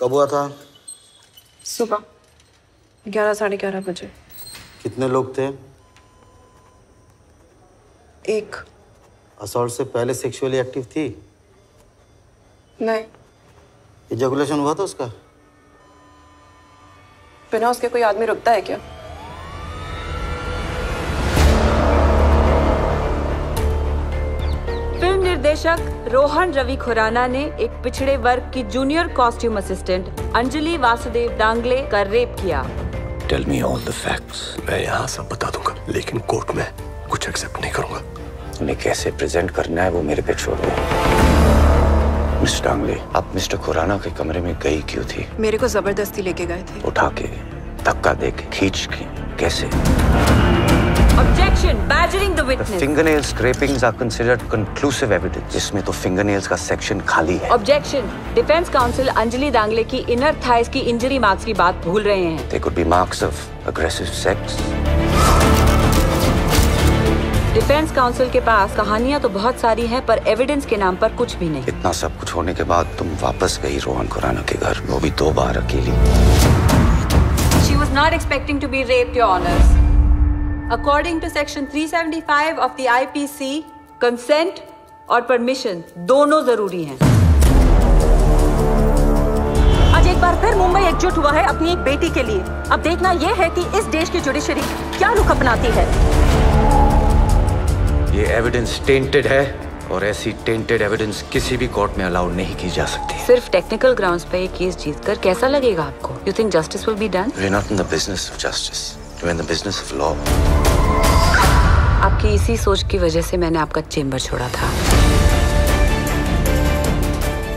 कब हुआ था? सुबह। ग्यारह साढ़े ग्यारह बजे। कितने लोग थे? एक। असॉल्ट से पहले सेक्सुअली एक्टिव थी? नहीं। हुआ था उसका? बिना उसके कोई आदमी रुकता है क्या? निर्देशक रोहन रवि खुराना ने एक पिछड़े वर्ग की junior costume assistant Anjali Vasudev Dangle का रेप किया। Tell me all the facts मैं यहाँ सब बता दूँगा लेकिन कोर्ट में कुछ एक्सेप्ट नहीं करूँगा। उन्हें कैसे प्रेजेंट करना है वो मेरे पे छोड़। दो मिस्टर डांगले आप मिस्टर खुराना के कमरे में गई क्यों थी? मेरे को ज़बरदस्ती लेके गए थे। उठा के धक्का दे के खींच के कैसे? Badgering the The fingernail scrapings are considered conclusive evidence. इसमें तो fingernails का सेक्शन खाली है objection defence counsel Anjali Dangle की इनर थाइस की इंजरी मार्क्स की बात भूल रहे हैं They could be marks of aggressive sex. Defence counsel के पास कहानियाँ तो बहुत सारी हैं पर एविडेंस के नाम पर कुछ भी नहीं इतना सब कुछ होने के बाद तुम वापस गई रोहन खुराना के घर वो भी दो बार अकेली She was not expecting to be raped, Your Honors. According to Section 375 of the IPC, consent और परमिशन दोनों ज़रूरी हैं। आज एक बार फिर मुंबई एकजुट हुआ है अपनी एक बेटी के लिए। अब देखना यह है कि इस देश की जुडिशरी क्या रुख अपनाती है। ये एविडेंस टेंटेड है और ऐसी टेंटेड एविडेंस किसी भी कोर्ट में अलाउ नहीं की जा सकती। सिर्फ़ टेक्निकल ग्राउंड्स पे ये केस जीतकर कैसा लगेगा आपको? You think justice will be done We're not in the business of justice. We're in the business of law. आपकी इसी सोच की वजह से मैंने आपका चेम्बर छोड़ा था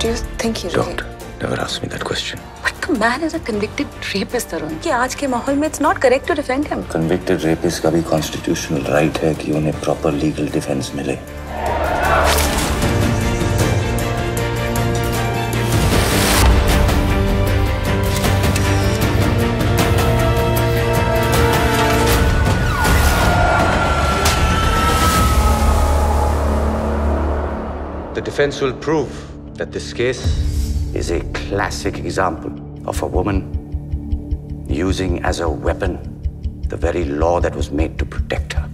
do you think he Don't. Never ask me that question. But the man is a convicted rapist, Tarun. कि आज के माहौल में it's not correct to defend him. Convicted rapist का भी constitutional right है कि उन्हें proper legal defense मिले. The defense will prove that this case is a classic example of a woman using as a weapon the very law that was made to protect her.